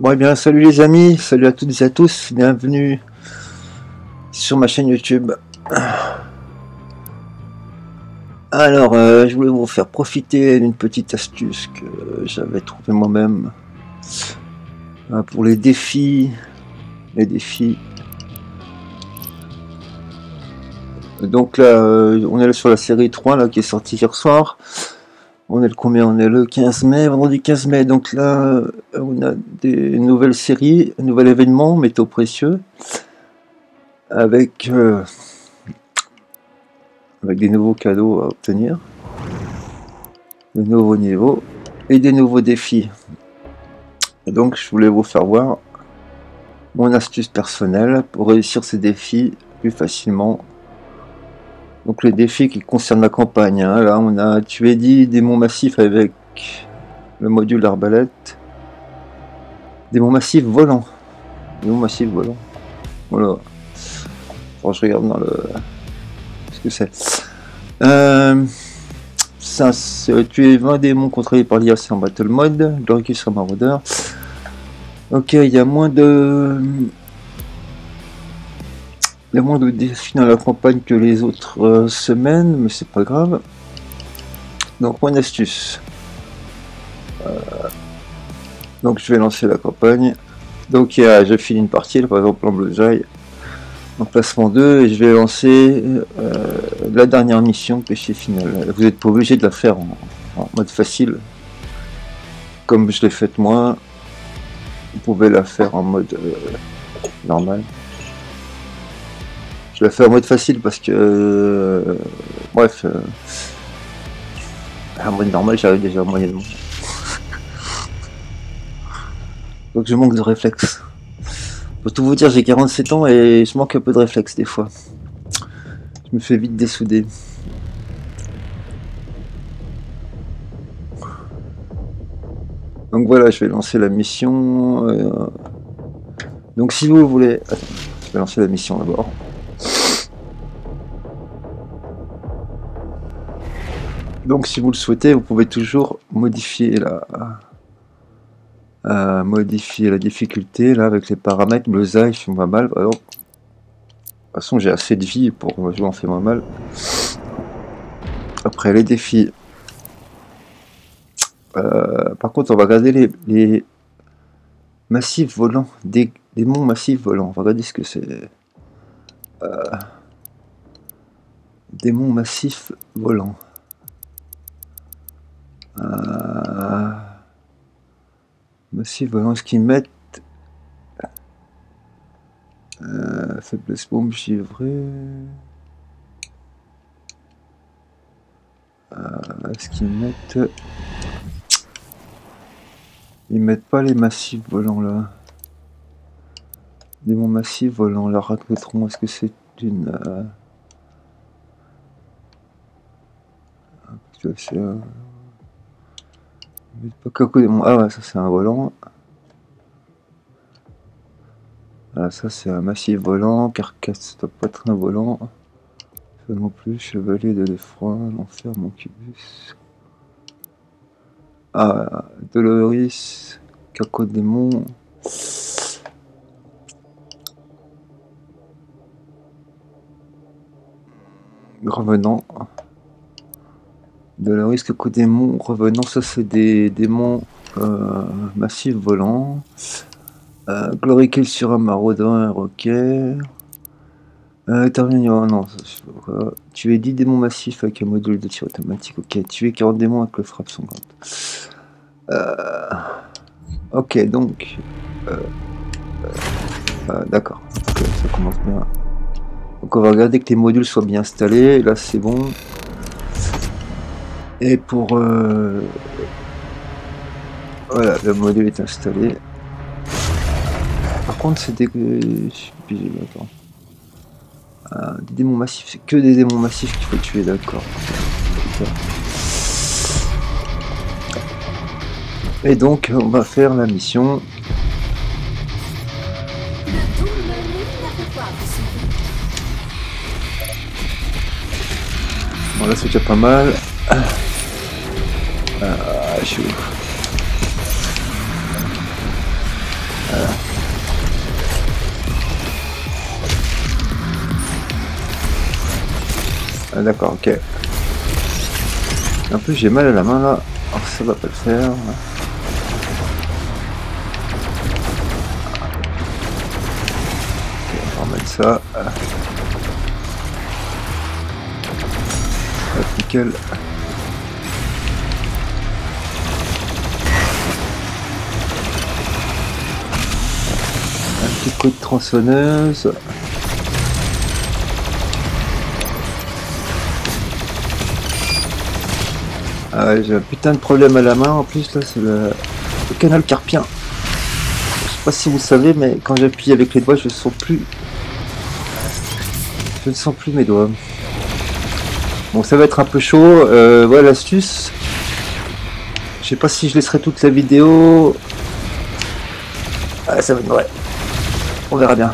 Bon, eh bien, salut les amis, salut à toutes et à tous, bienvenue sur ma chaîne YouTube. Alors, euh, je voulais vous faire profiter d'une petite astuce que j'avais trouvée moi-même euh, pour les défis, les défis. Donc là, euh, on est sur la série 3 là, qui est sortie hier soir. On est le combien? On est le 15 mai, vendredi 15 mai. Donc là, euh, on a des nouvelles séries, un nouvel événement, métaux précieux, avec, euh, avec des nouveaux cadeaux à obtenir, de nouveaux niveaux et des nouveaux défis. donc, je voulais vous faire voir mon astuce personnelle pour réussir ces défis plus facilement donc les défis qui concernent la campagne. Hein. Là, on a tué 10 démons massifs avec le module d'arbalète. Démons massifs volants. Démons massifs volants. Voilà. Bon, je regarde dans le... ce que c'est. Euh... Ça, tuer 20 démons contrôlés par l'IA, en battle mode. Gloricus sur maraudeur. Ok, il y a moins de il y a moins de défis dans la campagne que les autres euh, semaines, mais c'est pas grave. Donc, mon astuce. Euh, donc, je vais lancer la campagne. Donc, il je finis une partie, par exemple en bleu jaille, en placement 2, et je vais lancer euh, la dernière mission, péché final. Vous n'êtes pas obligé de la faire en, mode facile, comme je l'ai faite moi. Vous pouvez la faire en mode normal. Je l'ai fait en mode facile parce que... Euh, bref. Euh, en mode normal, j'arrive déjà moyennement. Donc je manque de réflexe. Pour tout vous dire, j'ai 47 ans et je manque un peu de réflexe des fois. Je me fais vite dessouder. Donc voilà, je vais lancer la mission. Euh, donc si vous voulez... Attends, je vais lancer la mission d'abord. Donc si vous le souhaitez, vous pouvez toujours modifier la, euh, difficulté là avec les paramètres. Le ZAI fait moins mal. de toute façon, j'ai assez de vie pour jouer en fait moins mal. Après les défis. Euh, par contre, on va regarder les, massifs volants, des démons massifs volants. On va regarder ce que c'est. Euh, démons massifs volants. Euh, massif voyons ce qu'ils mettent. Euh, faiblesse bombe givrée. Euh, ce qu'ils mettent. Ils mettent pas les massifs volants là. Des bons massifs volants, la raclotron, est-ce que c'est une. Euh... Ah ouais, ça c'est un volant. Ah, ça c'est un massif volant, carcasse, ça doit pas être volant. Ça non plus, chevalier de l'effroi, l'enfer, mon cubus. Ah, Doloris, Cacodémon. Revenant risque que démons revenant, ça c'est des démons euh, massifs volants. Euh, sur un maraudeur, ok. Euh, termine, non, euh, tu es 10 démons massifs avec un module de tir automatique, ok. Tu es 40 démons avec le frappe 50. Euh, ok, donc. D'accord, ça commence bien. Donc on va regarder que les modules soient bien installés. Là c'est bon. Et pour... Euh, voilà, le module est installé. Par contre, c'est des... Attends. Ah, des démons massifs, c'est que des démons massifs qu'il faut tuer, d'accord. Et donc, on va faire la mission. Bon, là, c'est déjà pas mal. Ah, je suis où Voilà. Ah d'accord, ok. En plus j'ai mal à la main là. Oh, ça va pas le faire. Ok on va remettre ça. Ah. Hop, nickel. Un petit coup de tronçonneuse. Ah j'ai un putain de problème à la main en plus là, c'est le... canal carpien. Je sais pas si vous savez, mais quand j'appuie avec les doigts, je sens plus. Je ne sens plus mes doigts. Bon, ça va être un peu chaud. Euh, voilà l'astuce. Je sais pas si je laisserai toute la vidéo. Ah, ça va être vrai. On verra bien.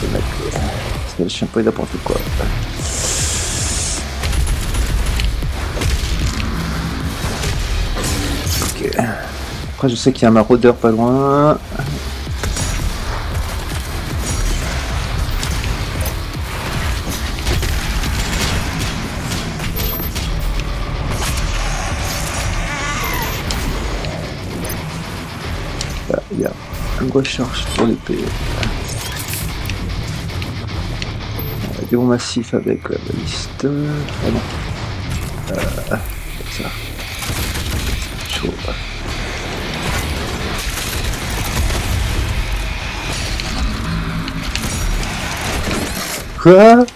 Je vais mettre... Parce que je suis un peu n'importe quoi. Après, je sais qu'il y a un maraudeur pas loin. Recharge pour l'épée. Des bons massifs avec la baliste. Ah non. Euh, ça. Chaud. Quoi?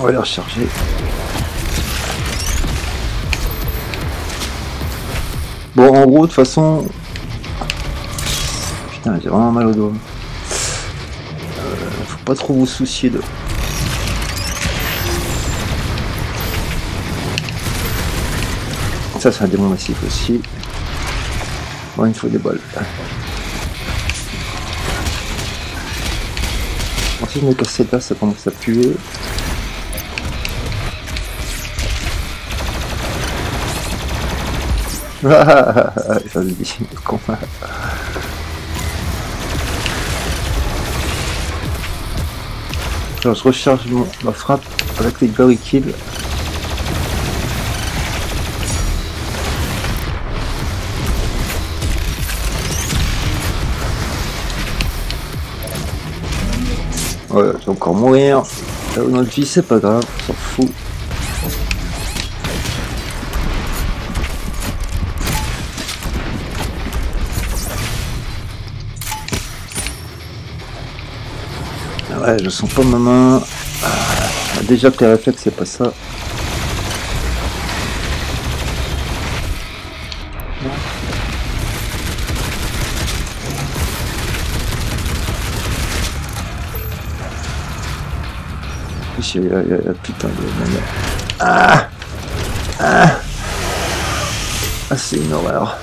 On va les recharger. Bon, en gros, de toute façon... Putain, j'ai vraiment mal au dos. Euh, faut pas trop vous soucier de... Ça, c'est un démon massif aussi. Bon, il faut des balles. Bon, si je me casse là, ça commence à puer. ça le dit, con. Alors, je recharge ma frappe avec les kills. Ouais, je vais encore mourir. Euh, notre vie, c'est pas grave, on s'en fout. Ouais, je sens pas ma main. Ah, déjà que les réflexes, c'est pas ça. il putain de. Ah Ah Ah, c'est une horreur.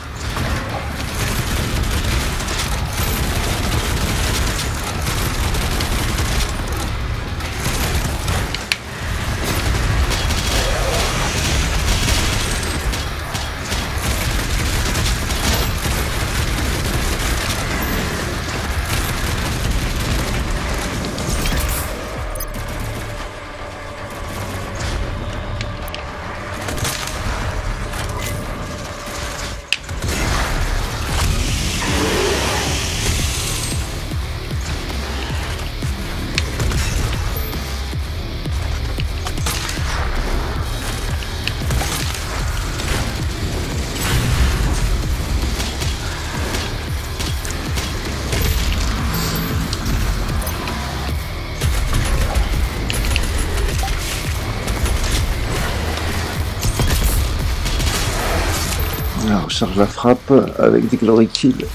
Charge la frappe avec des glory kills.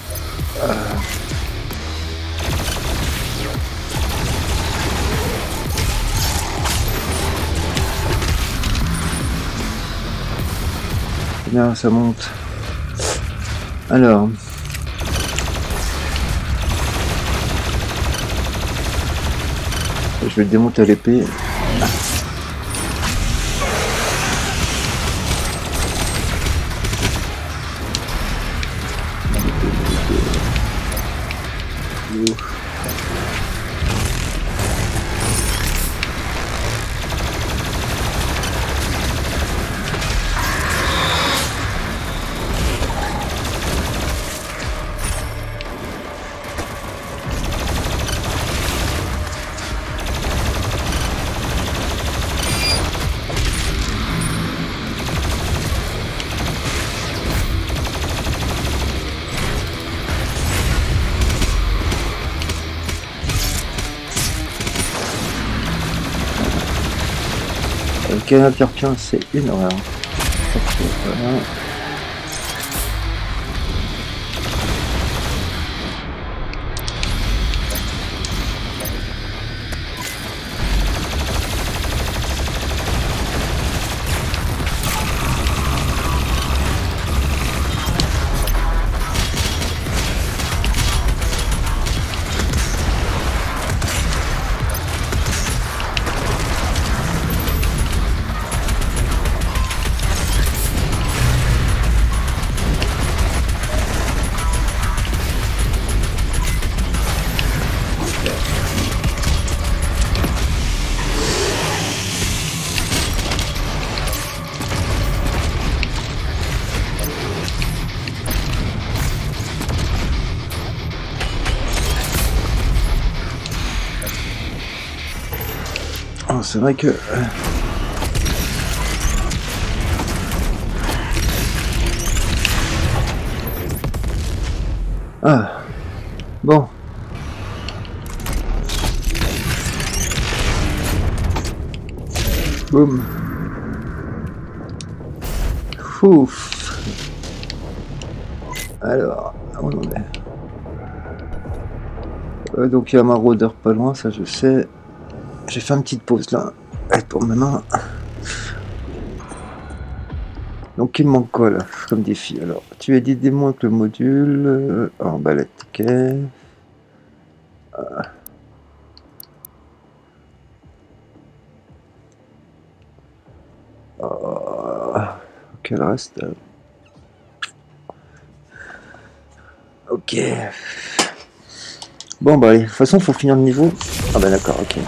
Euh... Bien, ça monte. Alors. Je vais le démonter à l'épée. C'est une horreur. C'est vrai que... Euh, ah. Bon. Boum. Ouf. Alors, on en est? Euh, donc il y a un maraudeur pas loin, ça je sais. J'ai fait une petite pause là. Elle tourne maintenant. Donc il manque quoi là comme défi? Alors, tu as dit démon avec le module. Euh, en balette, ok. Ah. Ah. Ok, le reste. Ok. Bon bah de toute façon faut finir le niveau. Ah bah d'accord, ok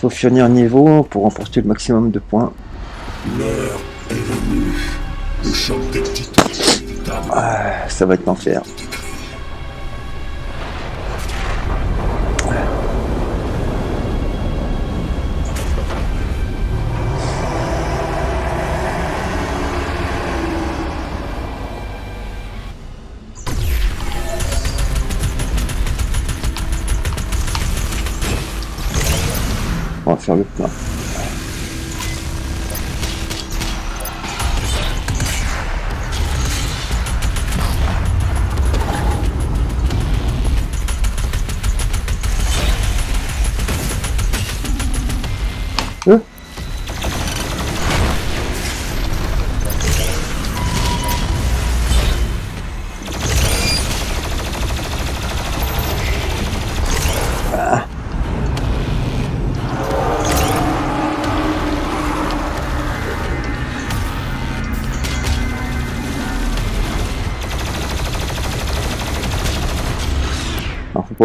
faut finir niveau pour remporter le maximum de points. Ah, ça va être l'enfer. Faire le plein.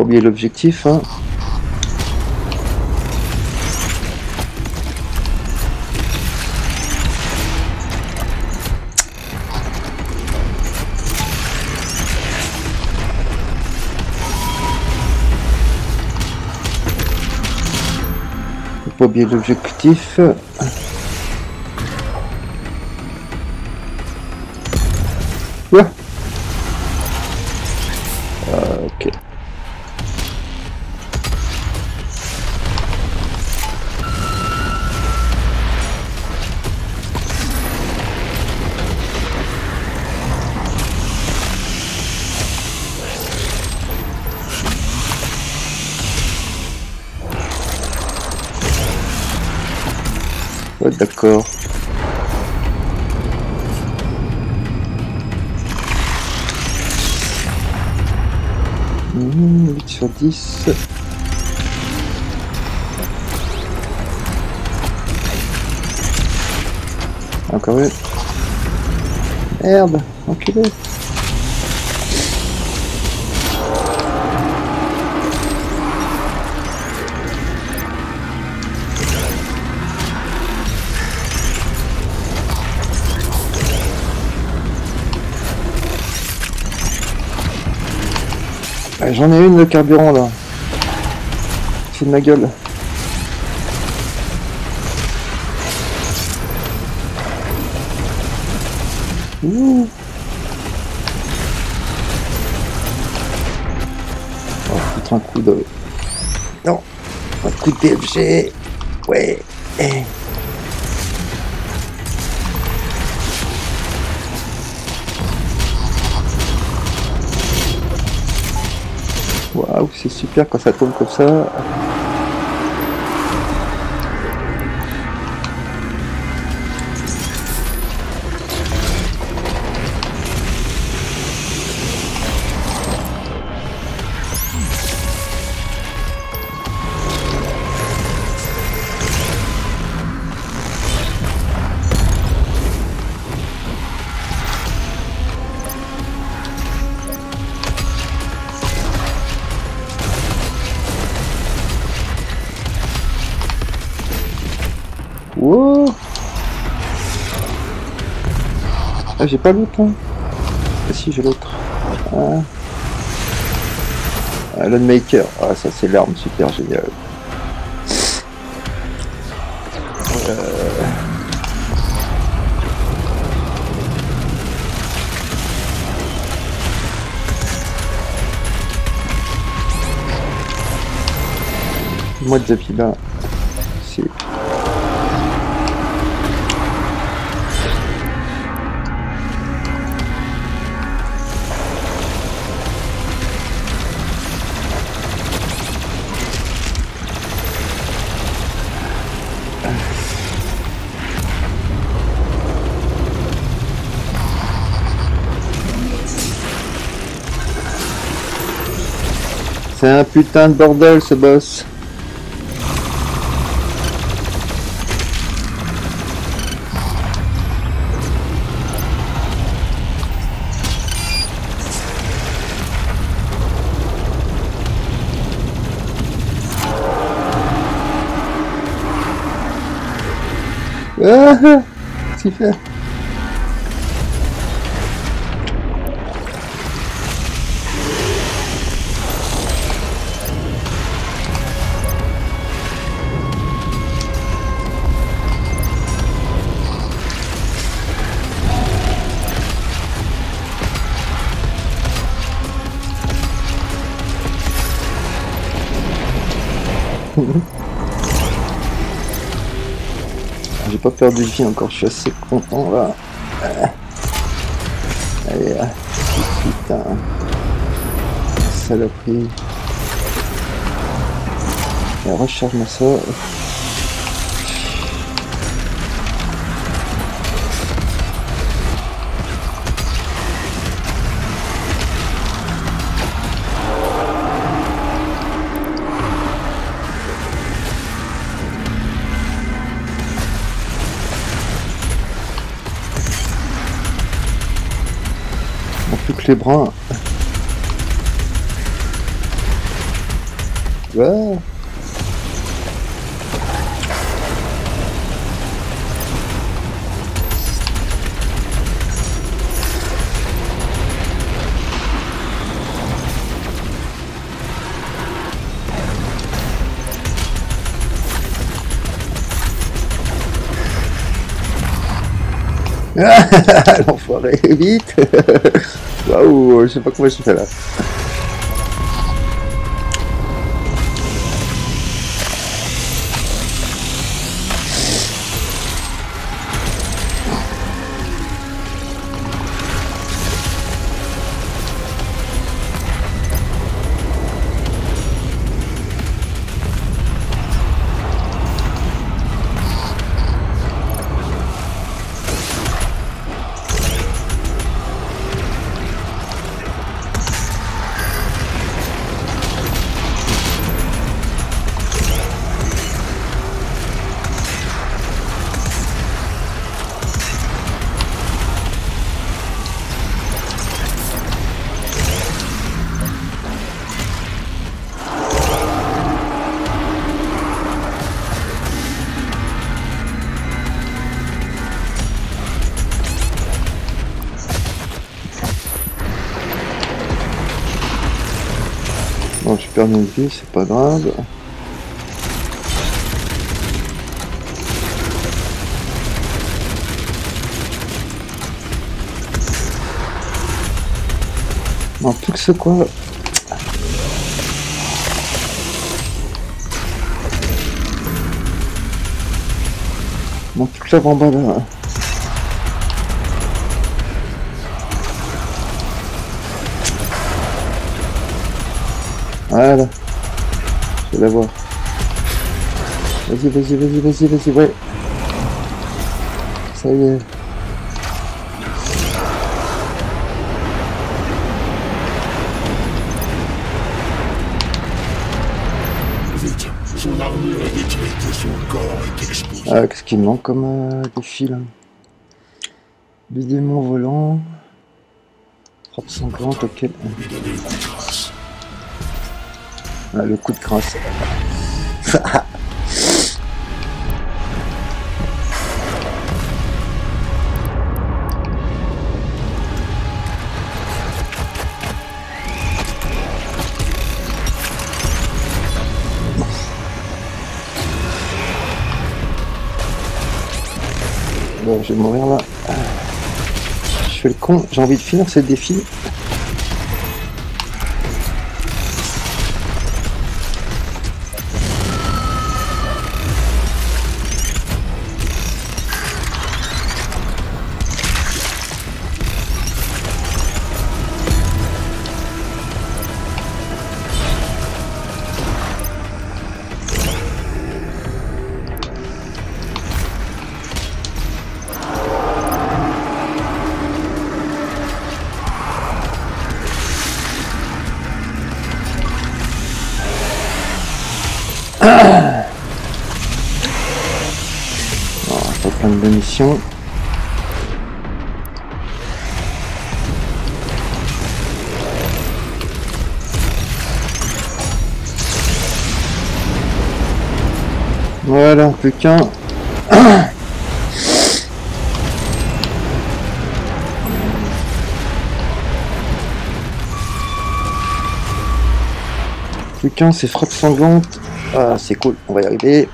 Oublier l'objectif. Hein. Pas oublier l'objectif. d'accord. Mmh, 8 sur 10. Encore une. Merde, enculé. Ah, J'en ai une de carburant là. C'est de ma gueule. Ouh. On va foutre un coup de... Non Un coup de TFG Ouais Eh. Super quand ça tombe comme ça. Ah, j'ai pas l'autre là. Ah, si, j'ai l'autre. Ah. Ah. Ah, ça, c'est l'arme super géniale. Euh. Moi, Zabila, c'est C'est un putain de bordel ce boss. Ah, ah. Perdu de vie encore, je suis assez content là. Ah. Allez. Putain. Saloperie. Recharge-moi ça. Les bras. Ouais. L'enfoiré, vite Waouh, je sais pas comment je fais là. Perds une vie, c'est pas grave. En tout que ce quoi Mon toute la là. Voilà. Je vais la voir. Vas-y, vas-y, vas-y, vas-y, vas-y, ouais. Ça y est. Ah, qu'est-ce qu'il manque comme euh, défi là Du démon volant. Frappe sanglante, ok. Ah, le coup de grâce. Bon, je vais mourir là. Je fais le con, j'ai envie de finir ce défi. Voilà, plus qu'un. plus qu'un, c'est frappe sanglante. Ah, c'est cool, on va y arriver.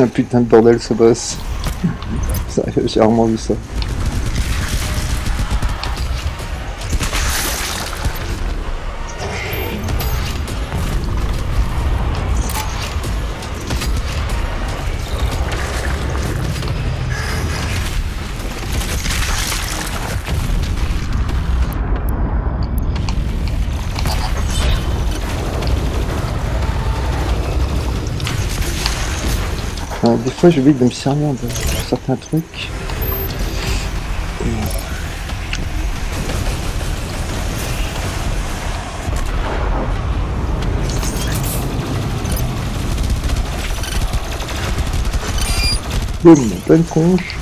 Un putain de bordel ce boss. J'ai rarement vu ça. Fois j'ai oublié de me servir de certains trucs. Boum, pleine tronche.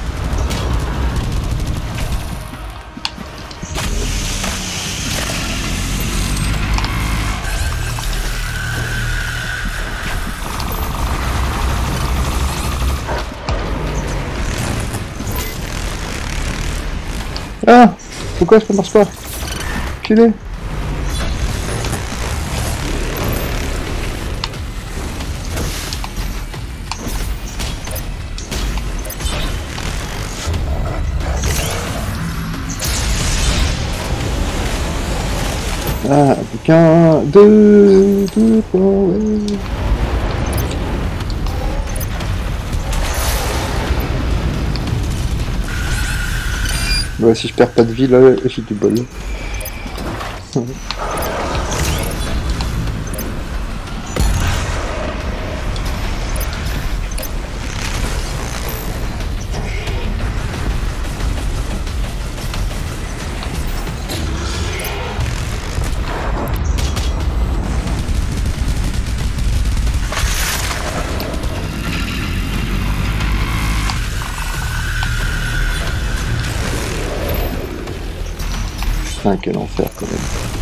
Ah Pourquoi ça marche pas est Ah, qu'un, deux, deux, trois, si je perds pas de vie là, j'ai du bol. Putain, quel enfer quand même.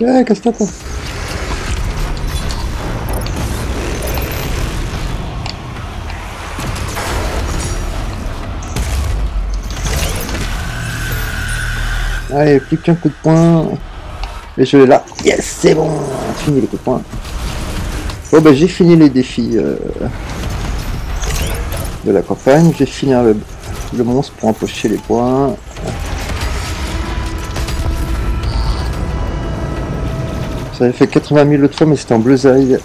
Casse-toi, toi. Allez, plus qu'un coup de poing. Et je l'ai là. Yes, c'est bon. Fini les coups de poing. Bon, ben j'ai fini les défis euh, de la campagne. Je vais finir le, le monstre pour empocher les points. J'avais fait 80 000 l'autre fois, mais c'était en bleusaille.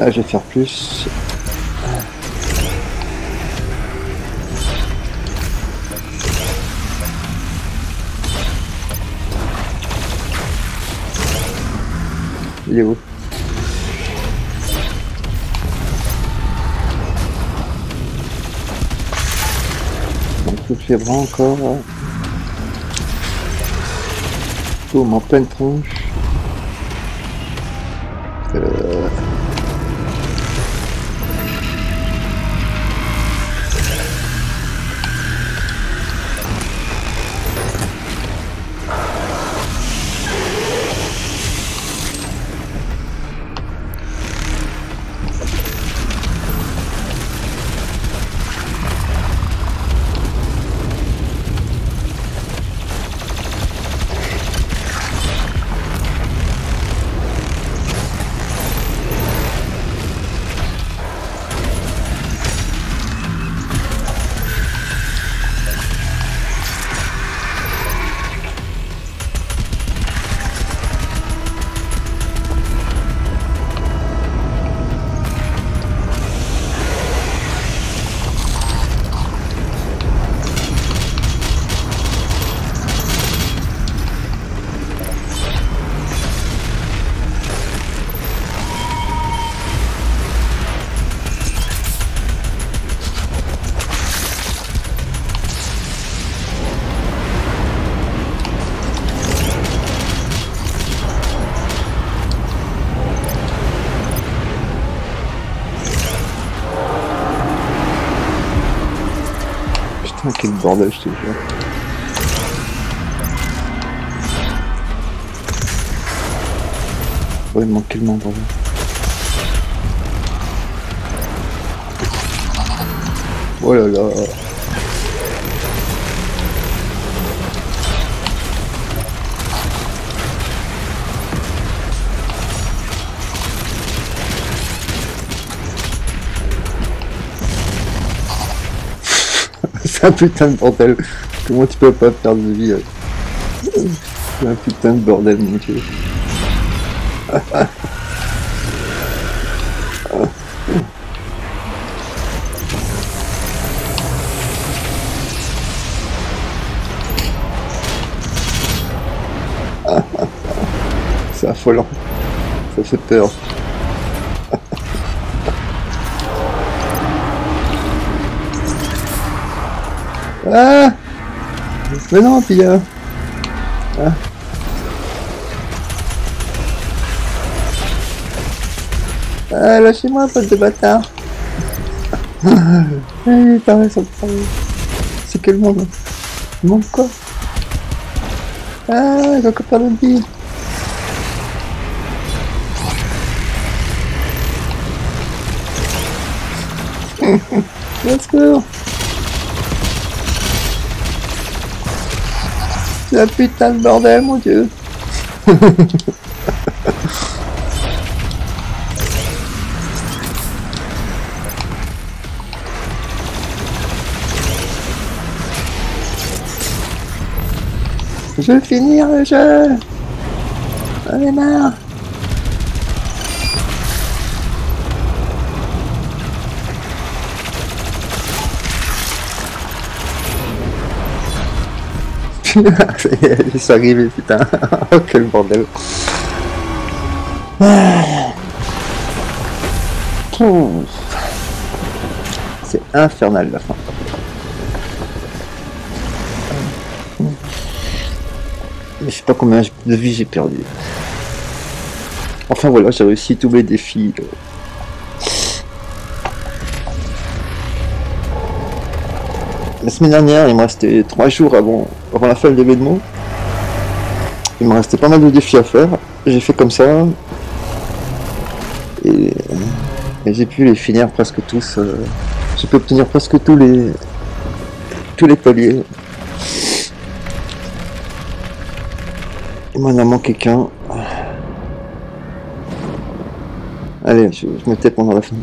Ah, je vais faire plus. Il est où? Fait bras encore. Boum en pleine tronche. Bordel, je te jure. Ouais, il manque quel membre là. Oh là là. C'est un putain de bordel. Comment tu peux pas faire de vie avec C'est un putain de bordel, mon dieu. C'est affolant. Ça fait peur. Ah. Mais non, puis euh... Ah. Ah, lâchez-moi, pote de bâtard. Eh, t'as raison, t'as raison. C'est quel monde Il manque quoi? Ah, j'ai encore pas de vie. Let's go La putain de bordel, mon dieu. Je vais finir le jeu. J'en ai marre Je suis arrivé, putain. Quel bordel. C'est infernal la fin. Je sais pas combien de vie j'ai perdu. Enfin voilà, j'ai réussi tous mes défis. La semaine dernière, il me restait 3 jours avant, avant la fin de l'événement. Il me restait pas mal de défis à faire. J'ai fait comme ça. Et, j'ai pu les finir presque tous. Euh, j'ai pu obtenir presque tous les tous les paliers. Il m'en a manqué qu'un. Allez, je, je me tais pendant la fin.